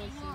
哦。